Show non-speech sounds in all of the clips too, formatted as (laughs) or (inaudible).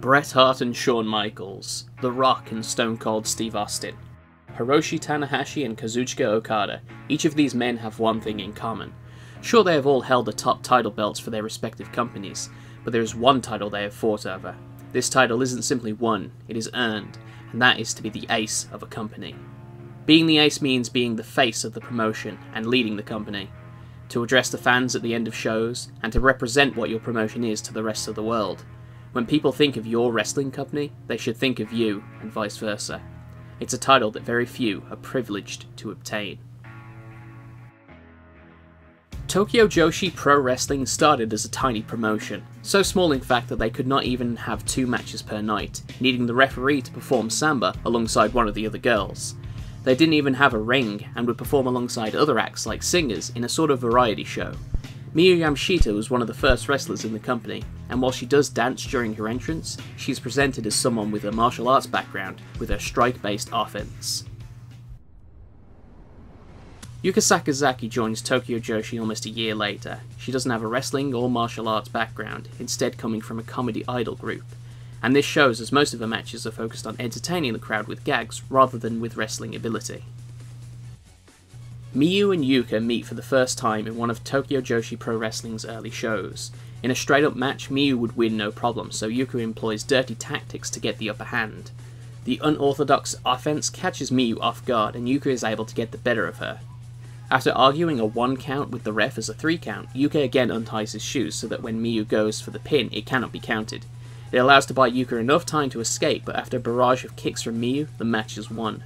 Bret Hart and Shawn Michaels, The Rock and Stone Cold Steve Austin, Hiroshi Tanahashi and Kazuchika Okada, each of these men have one thing in common. Sure, they have all held the top title belts for their respective companies, but there is one title they have fought over. This title isn't simply won, it is earned, and that is to be the ace of a company. Being the ace means being the face of the promotion and leading the company, to address the fans at the end of shows, and to represent what your promotion is to the rest of the world. When people think of your wrestling company, they should think of you, and vice versa. It's a title that very few are privileged to obtain. Tokyo Joshi Pro Wrestling started as a tiny promotion, so small in fact that they could not even have two matches per night, needing the referee to perform samba alongside one of the other girls. They didn't even have a ring and would perform alongside other acts like singers in a sort of variety show. Miyu Yamashita was one of the first wrestlers in the company, and while she does dance during her entrance, she's presented as someone with a martial arts background with a strike based offense. Yuka Sakazaki joins Tokyo Joshi almost a year later. She doesn't have a wrestling or martial arts background, instead coming from a comedy idol group. And this shows as most of her matches are focused on entertaining the crowd with gags rather than with wrestling ability. Miyu and Yuka meet for the first time in one of Tokyo Joshi Pro Wrestling's early shows. In a straight up match, Miyu would win no problem, so Yuka employs dirty tactics to get the upper hand. The unorthodox offense catches Miyu off guard, and Yuka is able to get the better of her. After arguing a 1 count with the ref as a 3 count, Yuka again unties his shoes so that when Miyu goes for the pin, it cannot be counted. It allows to buy Yuka enough time to escape, but after a barrage of kicks from Miyu, the match is won.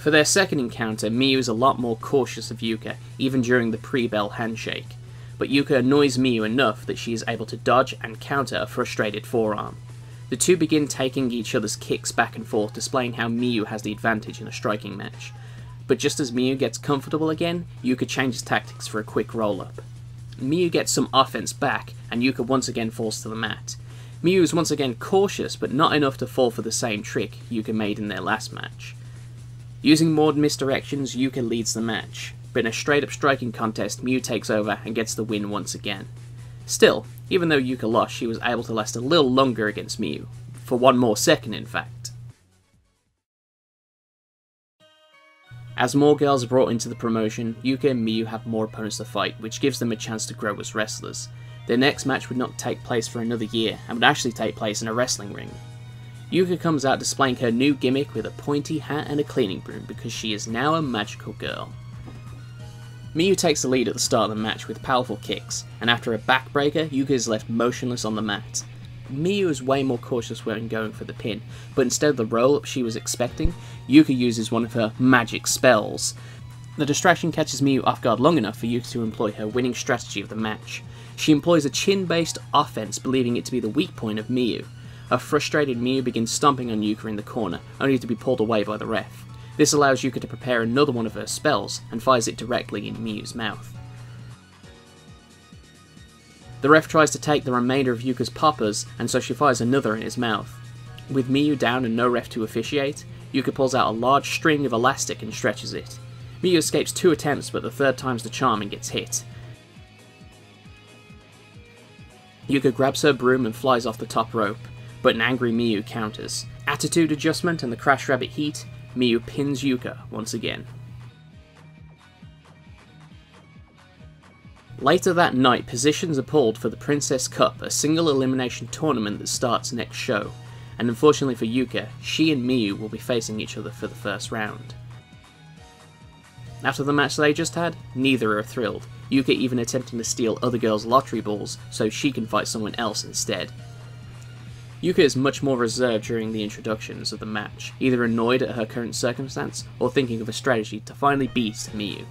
For their second encounter, Miyu is a lot more cautious of Yuka, even during the pre-bell handshake, but Yuka annoys Miyu enough that she is able to dodge and counter a frustrated forearm. The two begin taking each other's kicks back and forth, displaying how Miyu has the advantage in a striking match but just as Miyu gets comfortable again, Yuka changes tactics for a quick roll up. Miyu gets some offense back, and Yuka once again falls to the mat. Miyu is once again cautious, but not enough to fall for the same trick Yuka made in their last match. Using more misdirections, Yuka leads the match, but in a straight up striking contest, Miyu takes over and gets the win once again. Still, even though Yuka lost, she was able to last a little longer against Miyu, for one more second in fact. As more girls are brought into the promotion, Yuka and Miyu have more opponents to fight, which gives them a chance to grow as wrestlers. Their next match would not take place for another year, and would actually take place in a wrestling ring. Yuka comes out displaying her new gimmick with a pointy hat and a cleaning broom because she is now a magical girl. Miyu takes the lead at the start of the match with powerful kicks, and after a backbreaker, Yuka is left motionless on the mat. Miyu is way more cautious when going for the pin, but instead of the roll up she was expecting, Yuka uses one of her magic spells. The distraction catches Miyu off guard long enough for Yuka to employ her winning strategy of the match. She employs a chin based offense, believing it to be the weak point of Miyu. A frustrated Miyu begins stomping on Yuka in the corner, only to be pulled away by the ref. This allows Yuka to prepare another one of her spells and fires it directly in Miyu's mouth. The ref tries to take the remainder of Yuka's poppers, and so she fires another in his mouth. With Miyu down and no ref to officiate, Yuka pulls out a large string of elastic and stretches it. Miyu escapes two attempts, but the third time's the charm and gets hit. Yuka grabs her broom and flies off the top rope, but an angry Miyu counters. Attitude adjustment and the Crash Rabbit heat, Miyu pins Yuka once again. Later that night, positions are pulled for the Princess Cup, a single elimination tournament that starts next show, and unfortunately for Yuka, she and Miyu will be facing each other for the first round. After the match they just had, neither are thrilled, Yuka even attempting to steal other girls' lottery balls so she can fight someone else instead. Yuka is much more reserved during the introductions of the match, either annoyed at her current circumstance or thinking of a strategy to finally beat Miyu.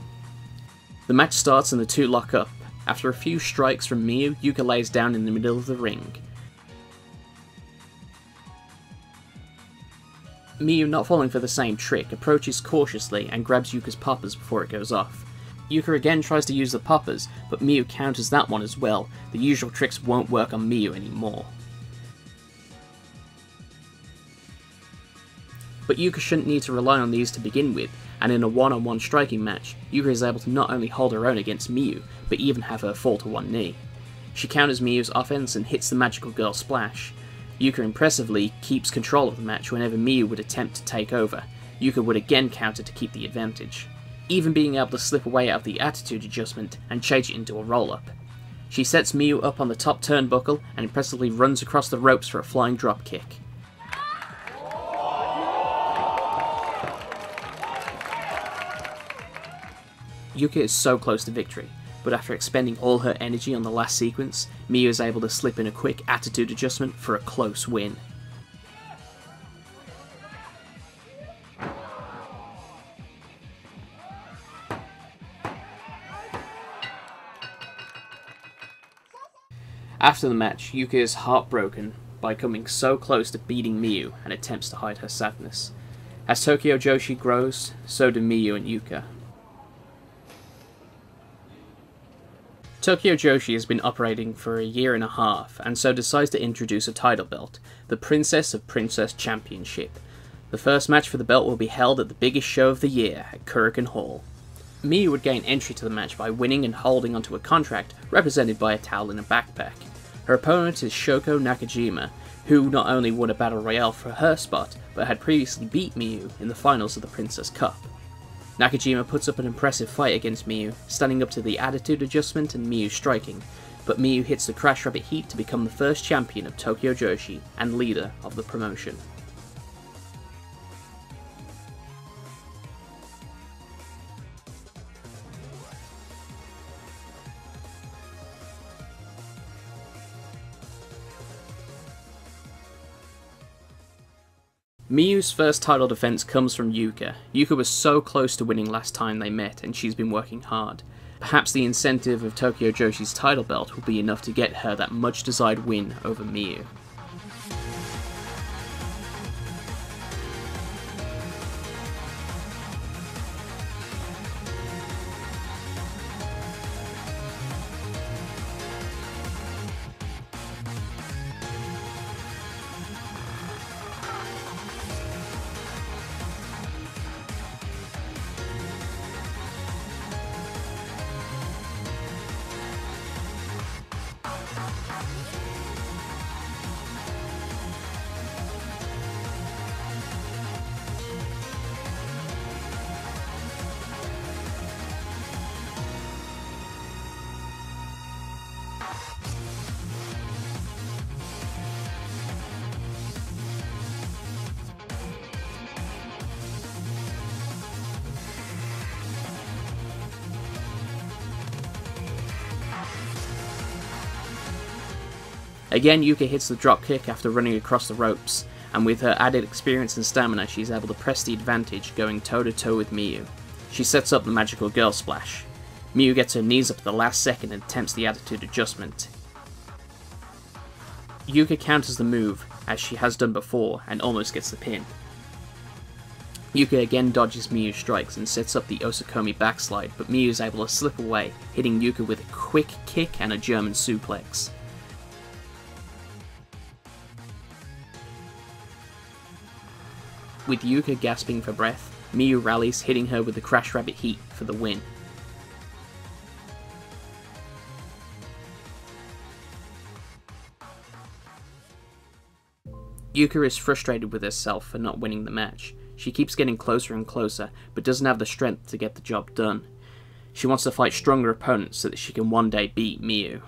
The match starts and the two lock up, after a few strikes from Miyu, Yuka lays down in the middle of the ring. Miyu, not falling for the same trick, approaches cautiously and grabs Yuka's poppers before it goes off. Yuka again tries to use the poppers, but Miyu counters that one as well. The usual tricks won't work on Miyu anymore. But Yuka shouldn't need to rely on these to begin with, and in a one-on-one striking match, Yuka is able to not only hold her own against Miyu, but even have her fall to one knee. She counters Miyu's offense and hits the magical girl splash. Yuka impressively keeps control of the match whenever Miyu would attempt to take over. Yuka would again counter to keep the advantage, even being able to slip away out of the attitude adjustment and change it into a roll up. She sets Miyu up on the top turnbuckle and impressively runs across the ropes for a flying drop Yuka is so close to victory, but after expending all her energy on the last sequence, Miyu is able to slip in a quick attitude adjustment for a close win. After the match, Yuka is heartbroken by coming so close to beating Miyu and attempts to hide her sadness. As Tokyo Joshi grows, so do Miyu and Yuka, Tokyo Joshi has been operating for a year and a half, and so decides to introduce a title belt, the Princess of Princess Championship. The first match for the belt will be held at the biggest show of the year, at Korakuen Hall. Miyu would gain entry to the match by winning and holding onto a contract represented by a towel in a backpack. Her opponent is Shoko Nakajima, who not only won a battle royale for her spot, but had previously beat Miyu in the finals of the Princess Cup. Nakajima puts up an impressive fight against Miyu, standing up to the attitude adjustment and Miyu striking, but Miyu hits the Crash Rabbit Heat to become the first champion of Tokyo Joshi and leader of the promotion. Miyu's first title defense comes from Yuka. Yuka was so close to winning last time they met, and she's been working hard. Perhaps the incentive of Tokyo Joshi's title belt will be enough to get her that much desired win over Miyu. Again, Yuka hits the dropkick after running across the ropes, and with her added experience and stamina, she's able to press the advantage, going toe to toe with Miyu. She sets up the magical girl splash. Miyu gets her knees up at the last second and attempts the attitude adjustment. Yuka counters the move, as she has done before, and almost gets the pin. Yuka again dodges Miyu's strikes and sets up the Osakomi backslide, but Miyu is able to slip away, hitting Yuka with a quick kick and a German suplex. With Yuka gasping for breath, Miyu rallies, hitting her with the Crash Rabbit Heat for the win. Yuka is frustrated with herself for not winning the match. She keeps getting closer and closer, but doesn't have the strength to get the job done. She wants to fight stronger opponents so that she can one day beat Miyu.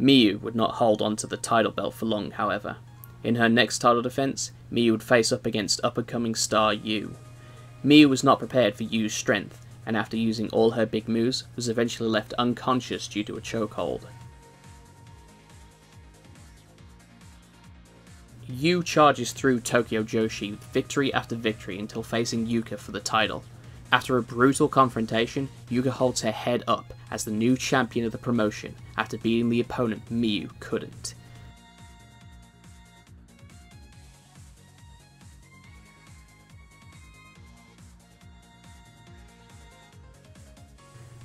Miyu would not hold on to the title belt for long, however. In her next title defense, Miyu would face up against up-and-coming star Yu. Miyu was not prepared for Yu's strength, and after using all her big moves, was eventually left unconscious due to a chokehold. Yu charges through Tokyo Joshi with victory after victory until facing Yuka for the title. After a brutal confrontation, Yuka holds her head up as the new champion of the promotion after beating the opponent Miyu couldn't.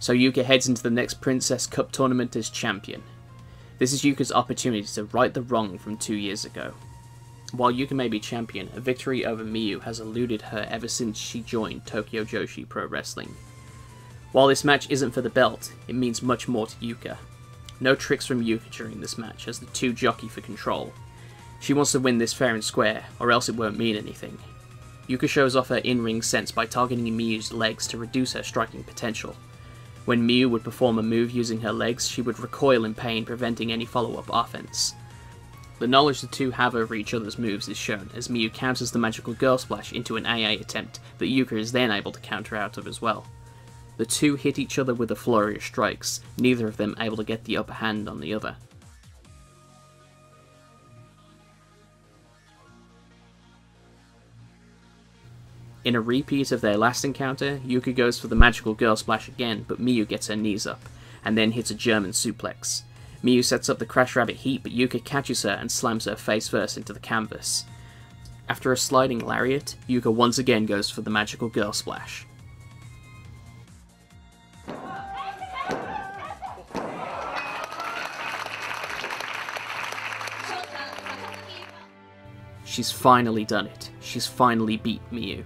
So Yuka heads into the next Princess Cup tournament as champion. This is Yuka's opportunity to right the wrong from two years ago. While Yuka may be champion, a victory over Miyu has eluded her ever since she joined Tokyo Joshi Pro Wrestling. While this match isn't for the belt, it means much more to Yuka. no tricks from Yuka during this match as the two jockey for control. She wants to win this fair and square, or else it won't mean anything. Yuka shows off her in-ring sense by targeting Miyu's legs to reduce her striking potential. When Miyu would perform a move using her legs, she would recoil in pain, preventing any follow-up offense. The knowledge the two have over each other's moves is shown, as Miyu counters the magical girl splash into an AA attempt that Yuka is then able to counter out of as well. The two hit each other with a flurry of strikes, neither of them able to get the upper hand on the other. In a repeat of their last encounter, Yuka goes for the magical girl splash again, but Miyu gets her knees up, and then hits a German suplex. Miyu sets up the Crash Rabbit heat, but Yuka catches her and slams her face first into the canvas. After a sliding lariat, Yuka once again goes for the magical girl splash. She's finally done it. She's finally beat Miyu.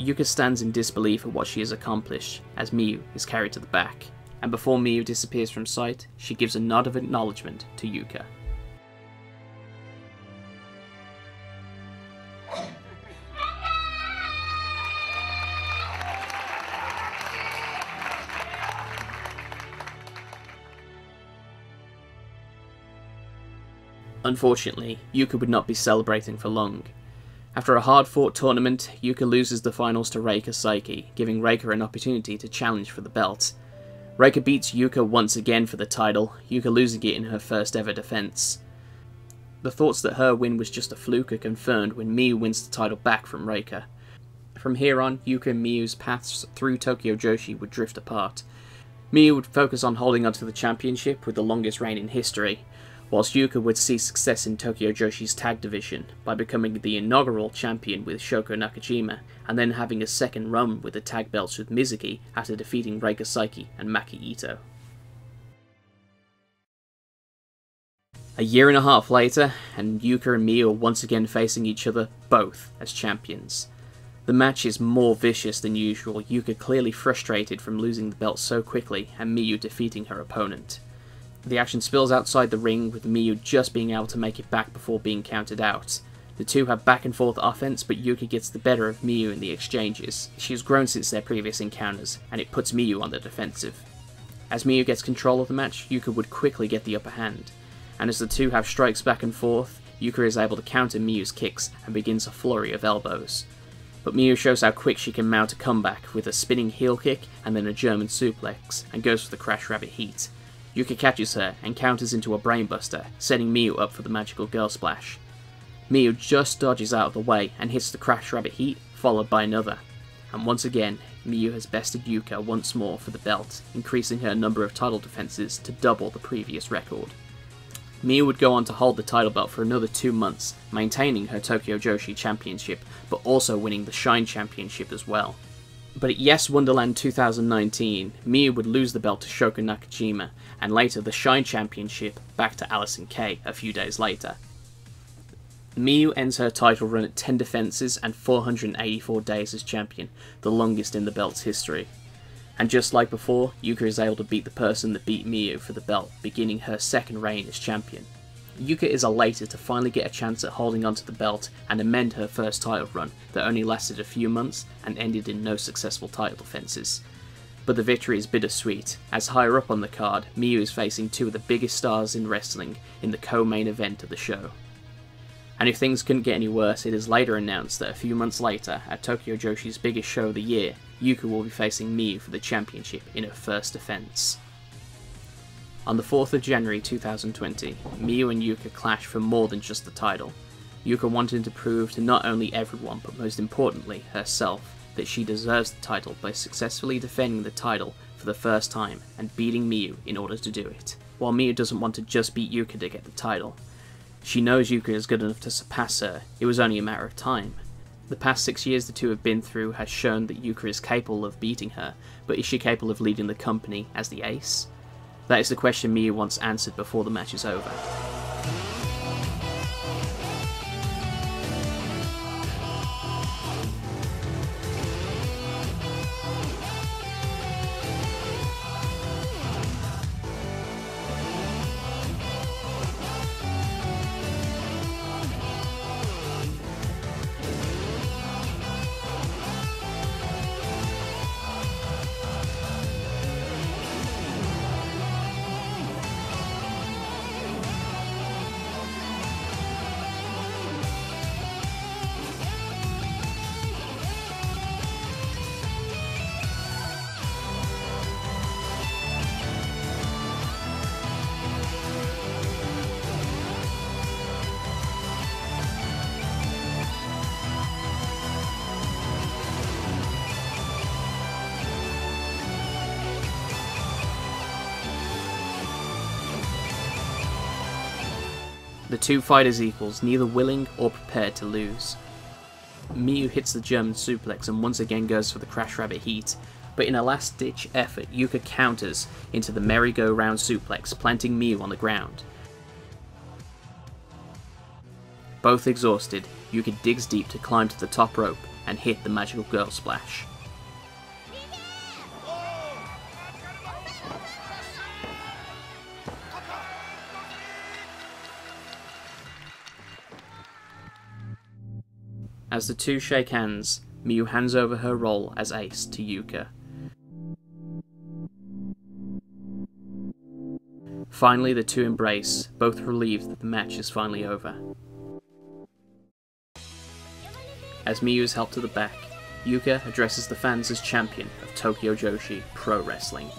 Yuka stands in disbelief at what she has accomplished as Miyu is carried to the back, and before Miyu disappears from sight, she gives a nod of acknowledgement to Yuka. Unfortunately, Yuka would not be celebrating for long, after a hard-fought tournament, Yuka loses the finals to Reika Saiki, giving Reika an opportunity to challenge for the belt. Reika beats Yuka once again for the title, Yuka losing it in her first ever defense. The thoughts that her win was just a fluke are confirmed when Miyu wins the title back from Reika. From here on, Yuka and Miyu's paths through Tokyo Joshi would drift apart. Miyu would focus on holding onto the championship with the longest reign in history, whilst Yuka would see success in Tokyo Joshi's tag division by becoming the inaugural champion with Shoko Nakajima, and then having a second run with the tag belts with Mizuki after defeating Reika Saiki and Maki Ito. A year and a half later, and Yuka and Miyu are once again facing each other, both as champions. The match is more vicious than usual, Yuka clearly frustrated from losing the belt so quickly, and Miyu defeating her opponent. The action spills outside the ring, with Miyu just being able to make it back before being counted out. The two have back and forth offense, but Yuka gets the better of Miyu in the exchanges. She has grown since their previous encounters, and it puts Miyu on the defensive. As Miyu gets control of the match, Yuka would quickly get the upper hand, and as the two have strikes back and forth, Yuka is able to counter Miyu's kicks and begins a flurry of elbows. But Miyu shows how quick she can mount a comeback with a spinning heel kick and then a German suplex, and goes for the Crash Rabbit Heat. Yuka catches her and counters into a brainbuster, setting Miyu up for the magical girl splash. Miyu just dodges out of the way and hits the Crash Rabbit Heat, followed by another. And once again, Miyu has bested Yuka once more for the belt, increasing her number of title defenses to double the previous record. Miyu would go on to hold the title belt for another two months, maintaining her Tokyo Joshi Championship, but also winning the Shine Championship as well. But at Yes Wonderland 2019, Miyu would lose the belt to Shoko Nakajima, and later the Shine Championship back to Allysin Kay a few days later. Miyu ends her title run at 10 defences and 484 days as champion, the longest in the belt's history. And just like before, Yuka is able to beat the person that beat Miyu for the belt, beginning her second reign as champion. Yuka is elated to finally get a chance at holding onto the belt and amend her first title run that only lasted a few months and ended in no successful title defences. But the victory is bittersweet, as higher up on the card, Miyu is facing two of the biggest stars in wrestling in the co-main event of the show. And if things couldn't get any worse, it is later announced that a few months later, at Tokyo Joshi's biggest show of the year, Yuka will be facing Miyu for the championship in her first defense. On the 4th of January 2020, Miyu and Yuka clash for more than just the title. Yuka wanted to prove to not only everyone, but most importantly, herself, that she deserves the title by successfully defending the title for the first time and beating Miyu in order to do it. While Miyu doesn't want to just beat Yuka to get the title, she knows Yuka is good enough to surpass her, it was only a matter of time. The past six years the two have been through has shown that Yuka is capable of beating her, but is she capable of leading the company as the ace? That is the question Miyu wants answered before the match is over. The two fight as equals, neither willing or prepared to lose. Miyu hits the German suplex and once again goes for the Crash Rabbit heat, but in a last ditch effort, Yuka counters into the merry-go-round suplex, planting Miyu on the ground. Both exhausted, Yuka digs deep to climb to the top rope and hit the magical girl splash. As the two shake hands, Miyu hands over her role as ace to Yuka. Finally, the two embrace, both relieved that the match is finally over. As Miyu is helped to the back, Yuka addresses the fans as champion of Tokyo Joshi Pro Wrestling.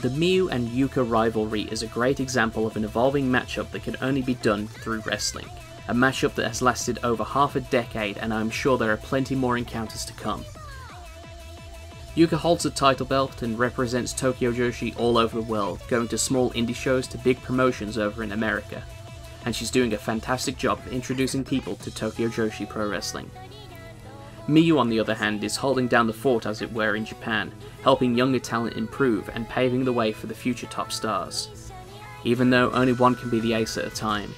The Miyu and Yuka rivalry is a great example of an evolving matchup that can only be done through wrestling. A matchup that has lasted over half a decade, and I'm sure there are plenty more encounters to come. Yuka holds the title belt and represents Tokyo Joshi all over the world, going to small indie shows to big promotions over in America. And she's doing a fantastic job of introducing people to Tokyo Joshi Pro Wrestling. Miyu, on the other hand, is holding down the fort, as it were, in Japan, helping younger talent improve and paving the way for the future top stars. Even though only one can be the ace at a time,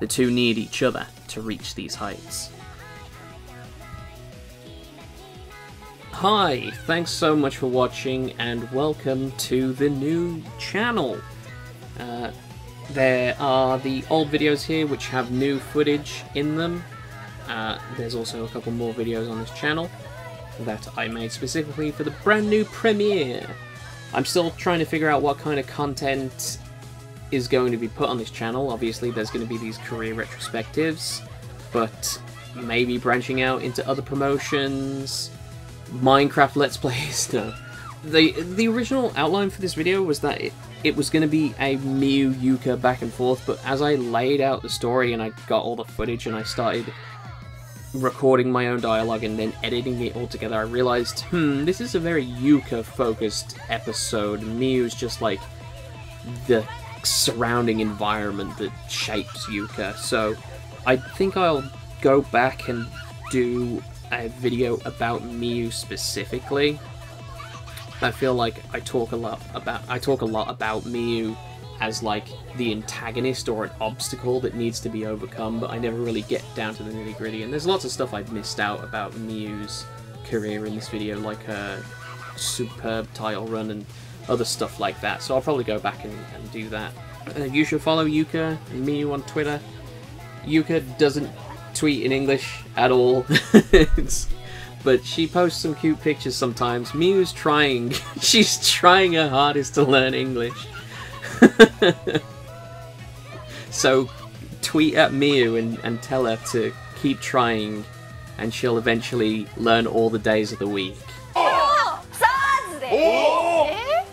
the two need each other to reach these heights. Hi, thanks so much for watching and welcome to the new channel. Uh, there are the old videos here which have new footage in them. Uh, there's also a couple more videos on this channel that I made specifically for the brand new premiere. I'm still trying to figure out what kind of content is going to be put on this channel. Obviously there's going to be these career retrospectives, but maybe branching out into other promotions, Minecraft Let's Plays. (laughs) No. The, the original outline for this video was that it, it was going to be a Miyu Yuka back and forth, but as I laid out the story and I got all the footage and I started recording my own dialogue and then editing it all together, I realized, hmm, this is a very Yuka focused episode. Miyu's just like the surrounding environment that shapes Yuka. So I think I'll go back and do a video about Miyu specifically. I feel like I talk a lot about I talk a lot about Miyu as like the antagonist or an obstacle that needs to be overcome, but I never really get down to the nitty gritty. And there's lots of stuff I've missed out about Miyu's career in this video, like her superb title run and other stuff like that. So I'll probably go back and, and do that. Uh, you should follow Yuka and Miyu on Twitter. Yuka doesn't tweet in English at all. (laughs) but she posts some cute pictures sometimes. Miyu's trying. (laughs) She's trying her hardest to learn English. (laughs) so tweet at Miyu and, and tell her to keep trying and she'll eventually learn all the days of the week. Oh! Saturday! Oh!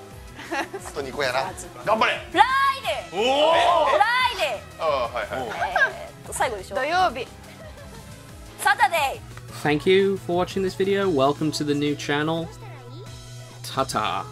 Friday! Oh, Friday! Oh, Saturday! Thank you for watching this video. Welcome to the new channel. Ta-ta.